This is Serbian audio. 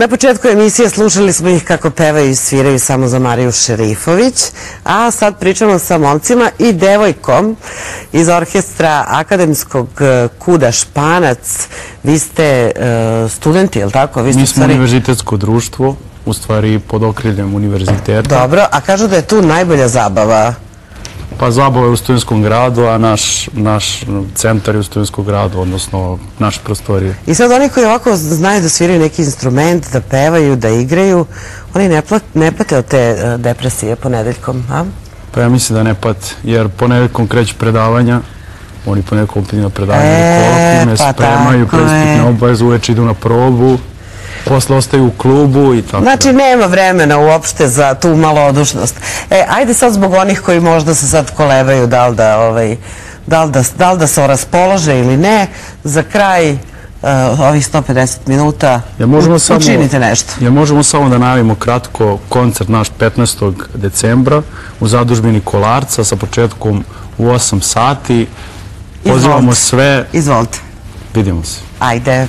Na početku emisije slušali smo ih kako pevaju i sviraju samo za Mariju Šerifović, a sad pričamo sa momcima i devojkom iz orkestra Akademskog eh, kuda Španac. Vi ste eh, studenti, je li tako? Vi ste Mi smo stvari- univerzitetsko društvo, u stvari pod okriljem univerziteta. Dobro, a kažu da je tu najbolja zabava. Pa zabava je u studentskom gradu, a naš, naš centar je u studentskom gradu, odnosno naše prostorije. I sad oni koji ovako znaju da sviraju neki instrument, da pevaju, da igraju, oni ne, ne pate od te eh, depresije ponedeljkom, a? Pa ja mislim da ne pat, jer ponedeljkom kreće predavanja, oni ponedeljkom opitu na predavanje E, e, kolokvime, pa spremaju, prespitne obavezu, uveče idu na probu, posle ostaju u klubu i tako. Znači, nema vremena uopšte za tu malodušnost. E, ajde sad zbog onih koji možda se sad kolebaju da li da, ovaj, da, li da, da, li da se raspolože ili ne, za kraj uh, ovih 150 minuta Ja možemo samo, učinite nešto. Ja možemo samo da najavimo kratko koncert naš 15. decembra u zadužbini Kolarca sa početkom u 8 sati. Pozivamo Izvolite. sve, Izvolite. vidimo se. Ajde.